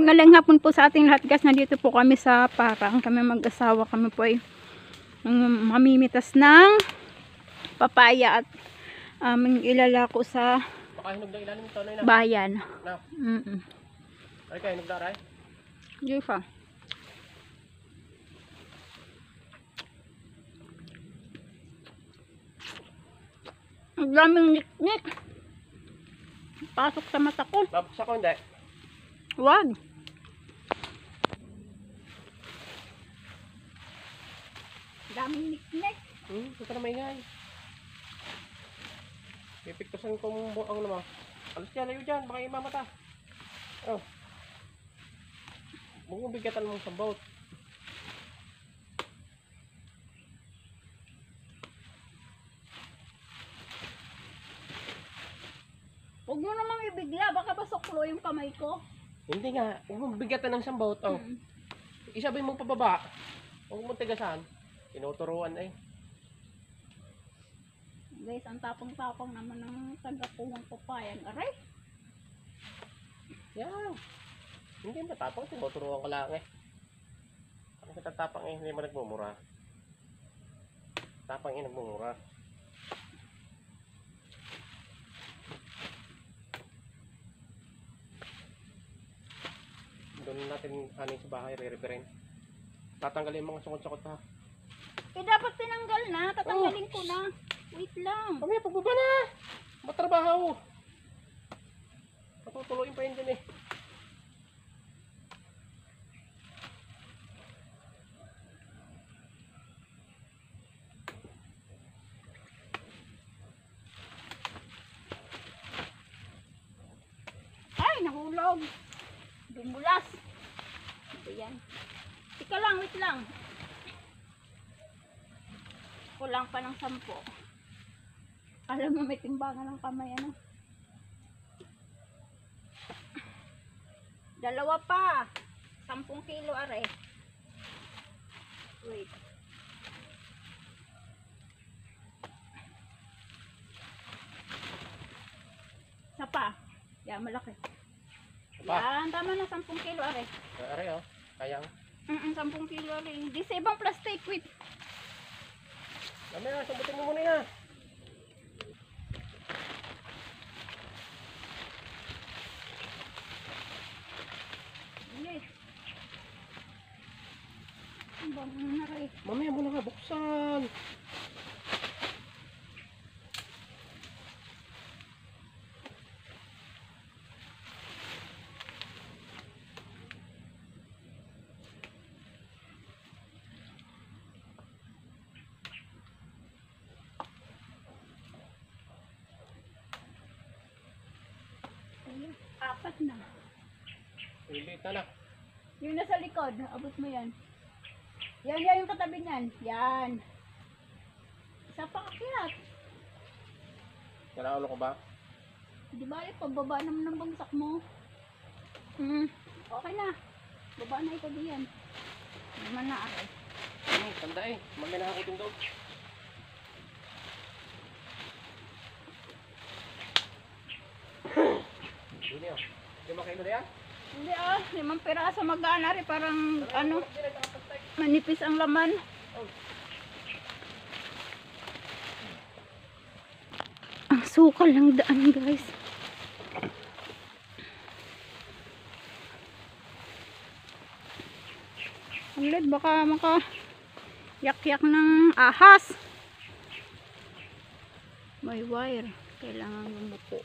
Magaling hapon po sa ating lahat guys. Nandito po kami sa parang. Kami mag-asawa. Kami po ay um, mamimitas ng papaya at aming ilalako sa bayan. Mm -mm. ay kayo hinog na aray. Di pa. Ang daming niknik. Pasok sa mata ko. Babaksa ko hindi. Wag. Daming niknik. Hmm, ito na maingay. Pipiktusan ko ang buang naman. Alas dyan, layo dyan, baka imamata. Oh. Huwag bigatan mong sa boat. Huwag mo namang ibigla. Baka pasoklo yung kamay ko. Hindi nga, huwag mong bigatan ng sambot. Oh. Mm. Isabay mo pababa. Huwag mong tigasan. Tinuturuan eh. Guys, ang tapang-tapang naman ng taga-puwang papayan. Aray! Yan. Hindi matapang, tinuturuan ko lang eh. Ang katatapang eh, hindi mo nagmumura. Tapang eh, nagmumura. Doon natin anin sa bahay, re-referent. Tatanggalin yung mga sungot-sungot ha. Eh, dapat tinanggal na. Tatanggalin ko na. Wait lang. Mamaya, pagbaba na! Matrabaho! Patutuloyin pa yun din eh. Ay, nahulog. Dumulas. Ito yan. Tika lang, wait lang. Kulang pa ng sampo. Alam mo, may timbangan ng kamay, ano? Dalawa pa. Sampung kilo, are. Wait. Isa pa. Yan, malaki. Pa, Yan, tama na, 10 kilo, are. are oh. Kayang. Mm, 10 kilo, are. Hindi sa ibang plastic, wait. Mamaya, sabutin mo muna yan. Mamaya mo na nga buksan. Apat na. Ulit na. Yung nasa likod, abot mo yan. Yan, yan yung katabi niyan. Yan. Isa pa akyat. Kailangan ko ba? Di ba, eh, pababa naman ng bagsak mo. Hmm, okay na. Baba na ito diyan. Naman na ako. Ano, tanda eh. Mamaya na ako doon. Hindi oh. Lima kilo na yan? Hindi ah, limang piraso magana rin. Parang ano, manipis ang laman. Ang sukal ng daan guys. Ulit, baka maka yak-yak ng ahas. May wire. Kailangan gumupo.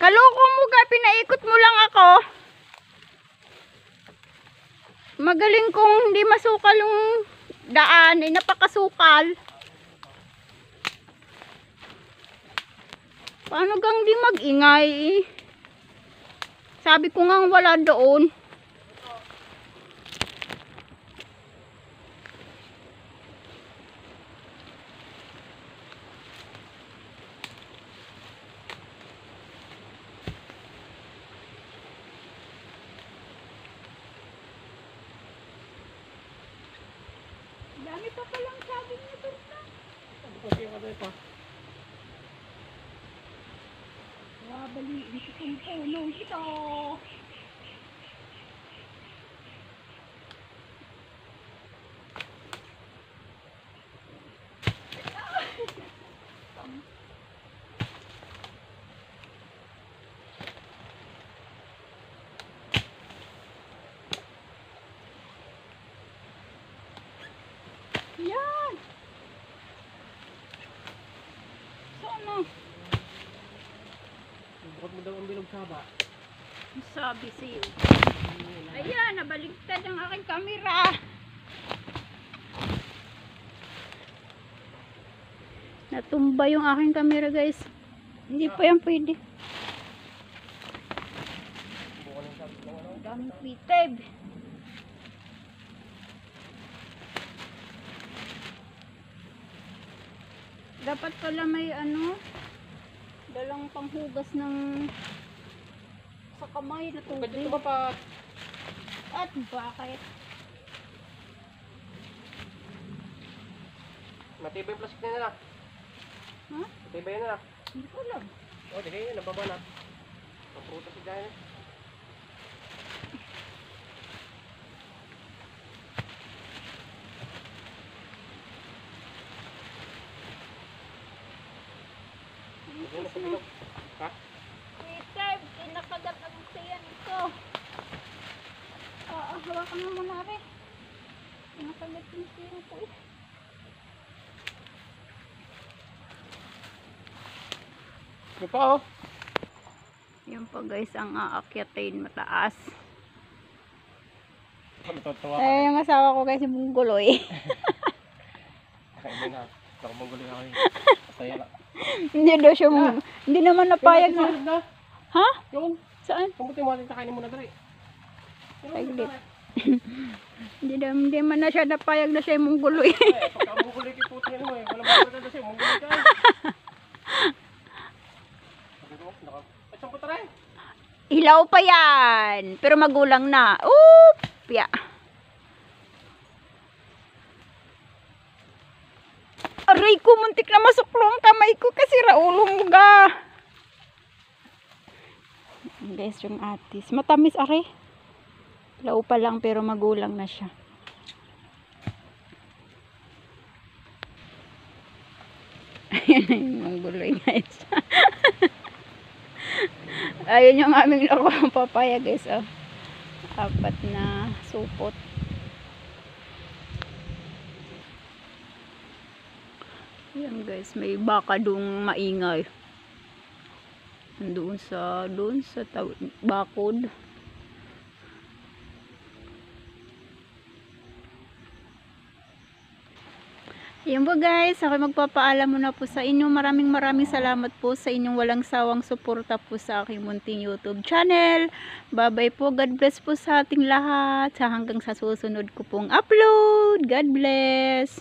Kaloko mo ga, pinaikot mo lang ako. Magaling kong hindi masukal yung daan, eh, napakasukal. Paano gang di mag-ingay eh? Sabi ko nga wala doon. Dami pa palang sabi niya doon na. Kasi yung Sabay pa. Wabaliin ko kung puno ito. Saba. Sabi sa'yo. Ayan, nabaligtad ang aking kamera. Natumba yung aking kamera, guys. Hindi pa yan pwede. Daming pitib. Dapat pala may ano, dalang panghugas ng sa kamay na Kung ganyan tubig. tumapat. At bakit? Matibay yung plastic na nila. Ha? Matibay na nila. Hindi ko alam. O, di kayo, nababa na. Papruta si Giant. Ayun na sa bilog. Ha? Pitib, kinakagat ang sayan ko. Ah, ah, muna rin. Kinakagat yung sayan ko eh. May pa oh. Yan pa guys, ang aakyatin mataas. Natutuwa Eh, yung asawa ko guys, yung guloy. Kakainin na. Baka manggulo ako eh. Masaya lang. hindi daw siya, mo- hindi naman napayag na. Ha? Yung, Saan? kamuti mo natin kakainin mo na dali. Saglit. Hindi na, hindi man na siya napayag na siya yung guloy. Eh, pagka manggulo yung putin mo eh. Walang manggulo na siya. Manggulo ka eh. Ay, saan ko taray? Hilaw pa yan. Pero magulang na. Oop! Ya. Aray ko, muntik na masuklo ang kamay ko kasi raulo mo ga. Guys, yung atis. Matamis, aray. Hilaw pa lang pero magulang na siya. Ayan yung mangguloy guys. Ayun yung aming nakuha papaya guys. Oh. Apat na supot. Ayan guys, may baka dong maingay. Doon sa, doon sa bakod. Yan po guys, ako magpapaalam muna po sa inyo. Maraming maraming salamat po sa inyong walang sawang suporta po sa aking munting YouTube channel. Bye-bye po. God bless po sa ating lahat. Sa hanggang sa susunod ko pong upload. God bless.